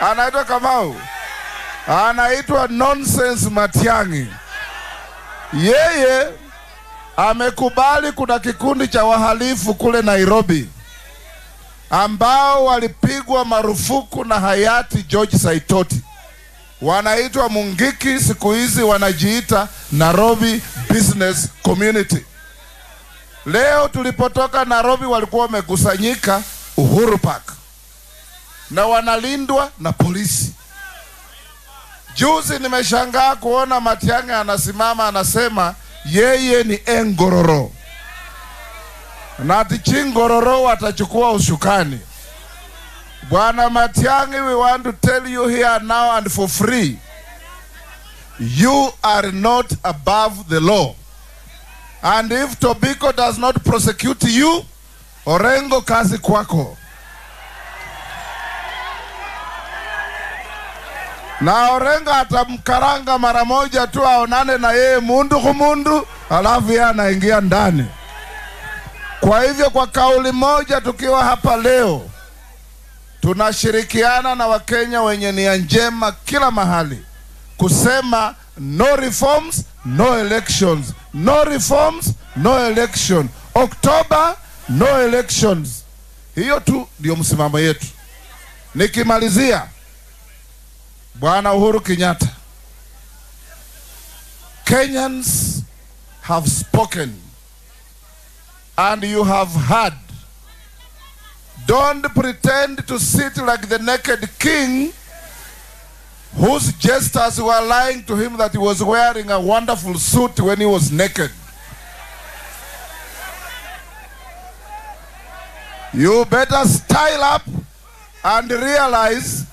anaitwa Kamau, anaitwa Nonsense Matiang'i. Yeye amekubali kuna kikundi cha wahalifu kule Nairobi ambao walipigwa marufuku na hayati George Saitoti, wanaitwa Mungiki, siku hizi wanajiita Nairobi Business Community. Leo tulipotoka Nairobi walikuwa wamekusanyika Uhuru Park na wanalindwa na polisi. Juzi nimeshangaa kuona Matiang'i anasimama anasema yeye ni Engororo na ati Chingororo watachukua ushukani. Bwana Matiang'i, we want to tell you here now and for free, you are not above the law. And if Tobiko does not prosecute you, Orengo kazi kwako. Na Orengo atamkaranga mara moja tu aonane na yeye mundu kumundu, alafu yeye anaingia ndani. Kwa hivyo kwa kauli moja, tukiwa hapa leo, tunashirikiana na Wakenya wenye nia njema kila mahali kusema no reforms no elections, no reforms no election, Oktoba no elections. Hiyo tu ndio msimamo yetu. Nikimalizia, Bwana Uhuru Kenyatta, Kenyans have spoken and you have heard. Don't pretend to sit like the naked king whose jesters were lying to him that he was wearing a wonderful suit when he was naked. You better style up and realize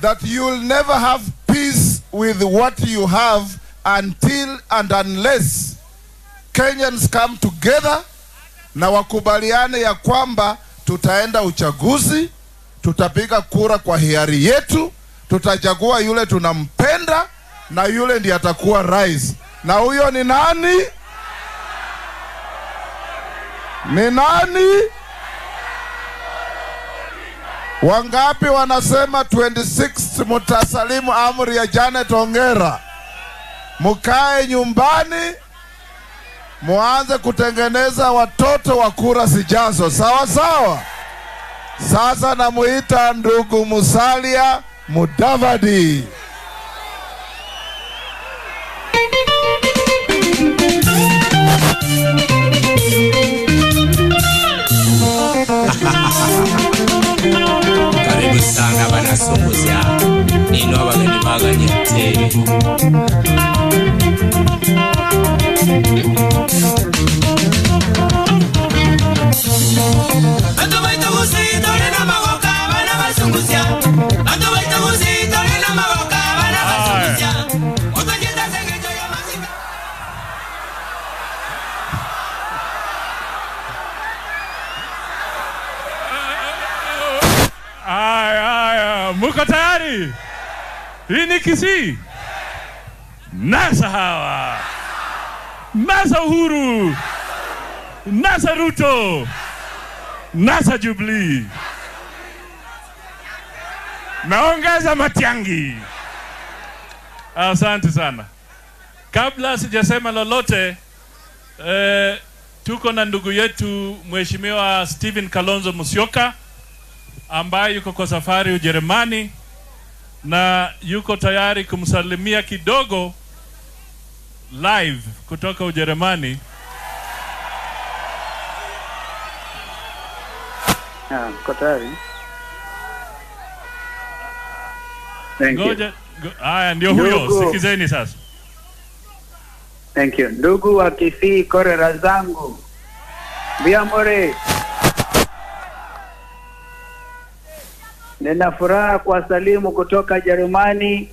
that you'll never have peace with what you have until and unless Kenyans come together na wakubaliane ya kwamba tutaenda uchaguzi, tutapiga kura kwa hiari yetu, tutachagua yule tunampenda na yule ndiye atakuwa rais. Na huyo ni nani? Ni nani? Wangapi wanasema 26 mutasalimu amri ya Janet Ongera? Mukae nyumbani muanze kutengeneza watoto wa kura zijazo. Sawa sawa. Sasa namuita ndugu Musalia Mudavadi. sana banasunguzya inoba ngenibakanye kutheni muko tayari? Hii ni Kisii. Nasa hawa, nasa Uhuru, nasa Ruto, nasa Jubilee, naongeza Matiang'i. Asante sana. Kabla sijasema lolote eh, tuko na ndugu yetu Mheshimiwa Stephen Kalonzo Musyoka ambaye yuko kwa safari Ujerumani na yuko tayari kumsalimia kidogo live kutoka Ujerumani. Tayari? Ngoja, haya ndio huyo, sikizeni sasa. Thank you. Ndugu wa Kisii, korera zangu Biamore, nina furaha kuwasalimu kutoka Jerumani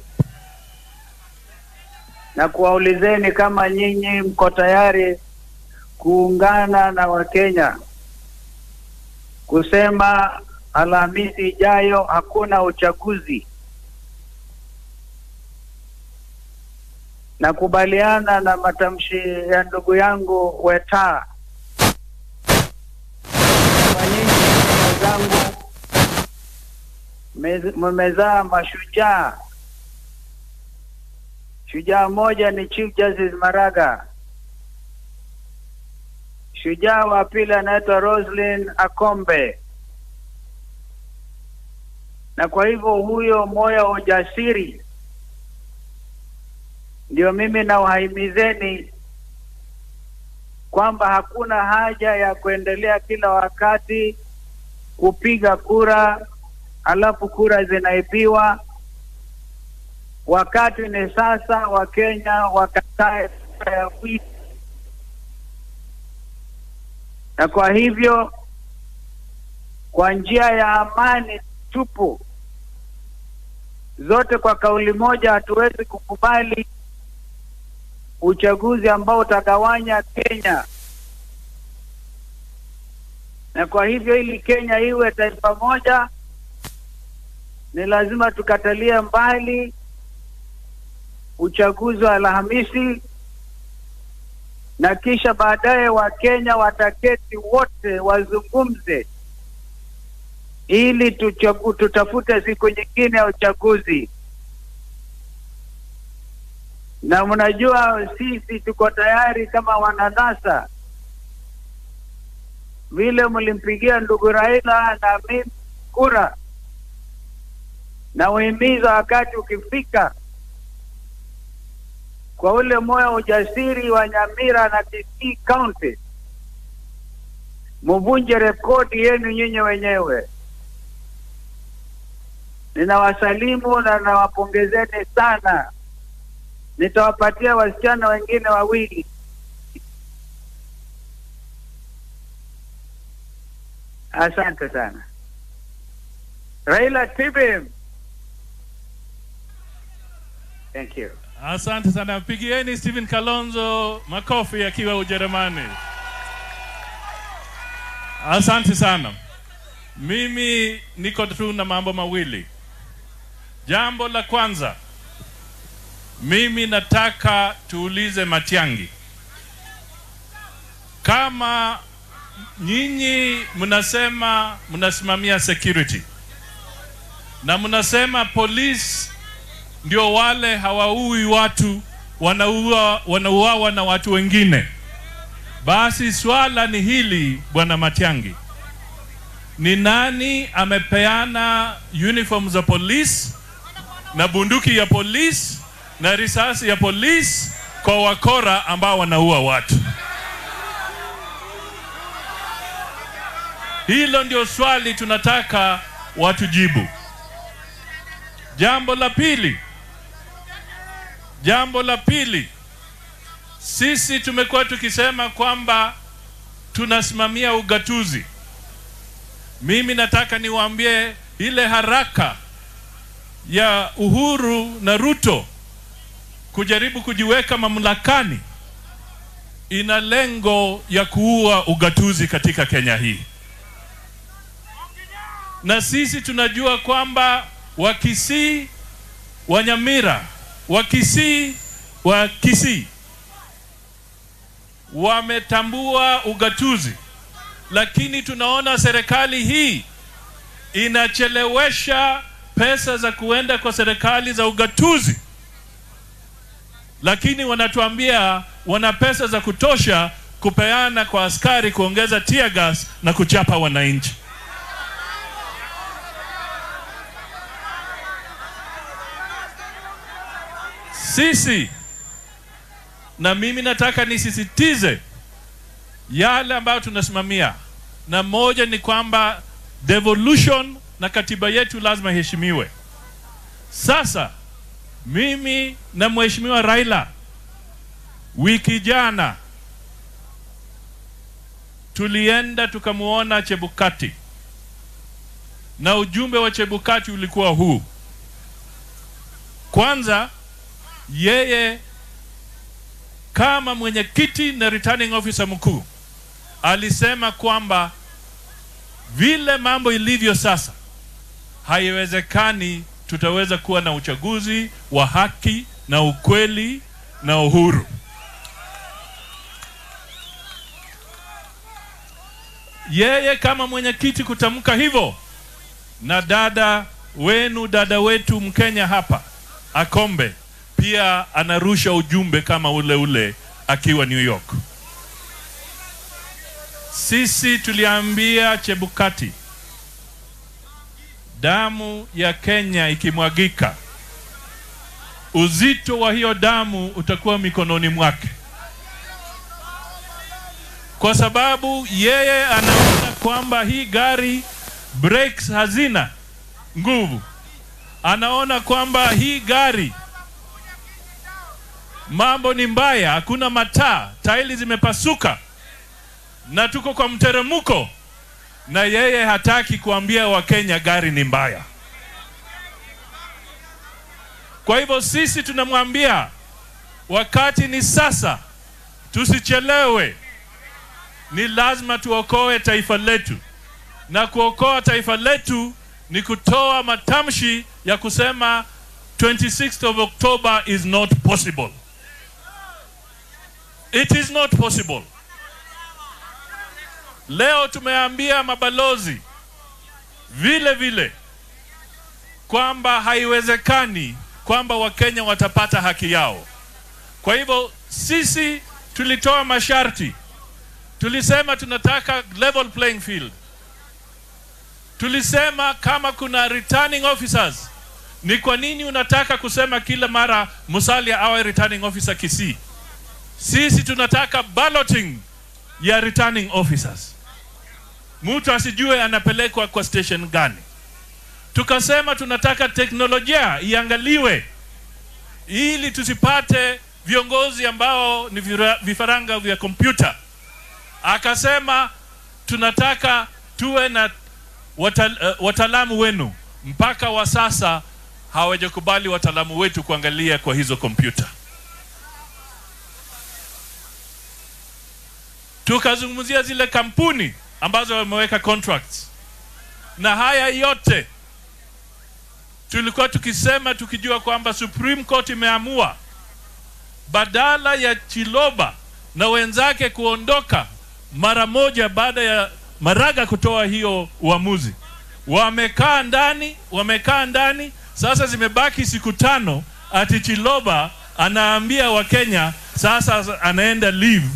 na kuwaulizeni kama nyinyi mko tayari kuungana na Wakenya kusema Alhamisi ijayo hakuna uchaguzi. Nakubaliana na matamshi ya ndugu yangu Weta kwa nyinyi wenzangu, Mez- mmezaa mashujaa. Shujaa mmoja ni Chief Justice Maraga, shujaa wa pili anaitwa Roslyn Akombe, na kwa hivyo huyo moyo wa ujasiri ndio mimi nawahimizeni kwamba hakuna haja ya kuendelea kila wakati kupiga kura alafu kura zinaibiwa. Wakati ni sasa, Wakenya wakatae ya wizi, na kwa hivyo kwa njia ya amani tupu, zote kwa kauli moja, hatuwezi kukubali uchaguzi ambao utagawanya Kenya, na kwa hivyo ili Kenya iwe taifa moja, ni lazima tukatalie mbali uchaguzi wa Alhamisi, na kisha baadaye Wakenya wataketi wote wazungumze ili tuchagu, tutafute siku nyingine ya uchaguzi. Na mnajua sisi tuko tayari kama wananasa, vile mlimpigia ndugu Raila na mimi kura, na uhimiza wakati ukifika, kwa ule moyo ujasiri wa Nyamira na Kisii County, muvunje rekodi yenu nyinyi wenyewe. Ninawasalimu na nawapongezeni sana nitawapatia wasichana wengine wawili. Asante sana. Raila Tibim. Thank you. Asante sana, mpigieni Stephen Kalonzo makofi akiwa Ujerumani. Asante sana. Mimi niko tu na mambo mawili. Jambo la kwanza, mimi nataka tuulize Matiangi kama nyinyi mnasema mnasimamia security na mnasema police ndio wale hawaui watu wanaua wanauawa na watu wengine, basi swala ni hili, bwana Matiangi, ni nani amepeana uniform za polisi na bunduki ya polisi na risasi ya polisi kwa wakora ambao wanaua watu? Hilo ndio swali tunataka watujibu. Jambo la pili, jambo la pili, sisi tumekuwa tukisema kwamba tunasimamia ugatuzi. Mimi nataka niwaambie ile haraka ya Uhuru na Ruto kujaribu kujiweka mamlakani ina lengo ya kuua ugatuzi katika Kenya hii, na sisi tunajua kwamba Wakisii, Wanyamira, Wakisii, Wakisii wametambua ugatuzi, lakini tunaona serikali hii inachelewesha pesa za kuenda kwa serikali za ugatuzi, lakini wanatuambia wana pesa za kutosha kupeana kwa askari kuongeza tear gas na kuchapa wananchi. Sisi na mimi nataka nisisitize yale ambayo tunasimamia, na moja ni kwamba devolution na katiba yetu lazima iheshimiwe. Sasa mimi na mheshimiwa Raila wiki jana tulienda tukamwona Chebukati na ujumbe wa Chebukati ulikuwa huu. Kwanza, yeye kama mwenyekiti na returning officer mkuu alisema kwamba vile mambo ilivyo sasa, haiwezekani tutaweza kuwa na uchaguzi wa haki na ukweli na uhuru. Yeye kama mwenyekiti kutamka hivyo, na dada wenu dada wetu Mkenya hapa Akombe pia anarusha ujumbe kama ule ule akiwa New York. Sisi tuliambia Chebukati, damu ya Kenya ikimwagika, uzito wa hiyo damu utakuwa mikononi mwake, kwa sababu yeye anaona kwamba hii gari brakes hazina nguvu, anaona kwamba hii gari mambo ni mbaya, hakuna mataa, taili zimepasuka na tuko kwa mteremko, na yeye hataki kuambia Wakenya gari ni mbaya. Kwa hivyo sisi tunamwambia wakati ni sasa, tusichelewe. Ni lazima tuokoe taifa letu, na kuokoa taifa letu ni kutoa matamshi ya kusema 26th of October is not possible. It is not possible. Leo tumeambia mabalozi vile vile kwamba haiwezekani kwamba Wakenya watapata haki yao. Kwa hivyo sisi tulitoa masharti, tulisema tunataka level playing field. Tulisema kama kuna returning officers, ni kwa nini unataka kusema kila mara Musalia awe returning officer Kisii? Sisi tunataka balloting ya returning officers, mtu asijue anapelekwa kwa station gani. Tukasema tunataka teknolojia iangaliwe, ili tusipate viongozi ambao ni vifaranga vya kompyuta. Akasema tunataka tuwe na watal, uh, wataalamu wenu. Mpaka wa sasa hawajakubali wataalamu wetu kuangalia kwa hizo kompyuta. Tukazungumzia zile kampuni ambazo wameweka contracts, na haya yote tulikuwa tukisema tukijua kwamba Supreme Court imeamua badala ya Chiloba na wenzake kuondoka mara moja baada ya Maraga kutoa hiyo uamuzi, wamekaa ndani, wamekaa ndani. Sasa zimebaki siku tano, ati Chiloba anaambia Wakenya sasa anaenda leave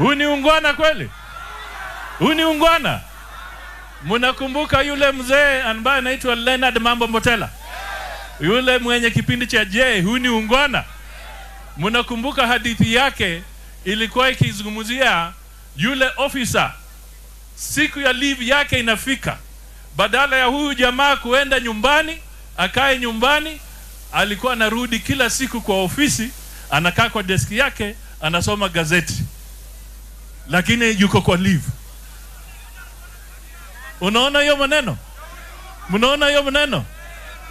Huu ni ungwana kweli? Huu ni ungwana? Mnakumbuka yule mzee ambaye anaitwa Leonard Mambo Mbotela, yule mwenye kipindi cha Je, huu ni ungwana? Mnakumbuka hadithi yake ilikuwa ikizungumzia yule ofisa, siku ya leave yake inafika, badala ya huyu jamaa kuenda nyumbani akae nyumbani, alikuwa anarudi kila siku kwa ofisi, anakaa kwa deski yake, anasoma gazeti lakini yuko kwa leave. Unaona hiyo maneno? Mnaona hiyo maneno?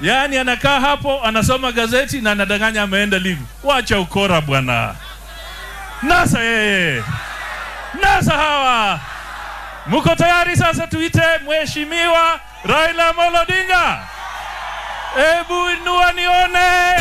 Yaani anakaa hapo anasoma gazeti na anadanganya ameenda leave. Wacha ukora bwana. Nasa yeye, nasa hawa. Mko tayari sasa tuite mheshimiwa Raila Amolo Odinga? Hebu inua nione.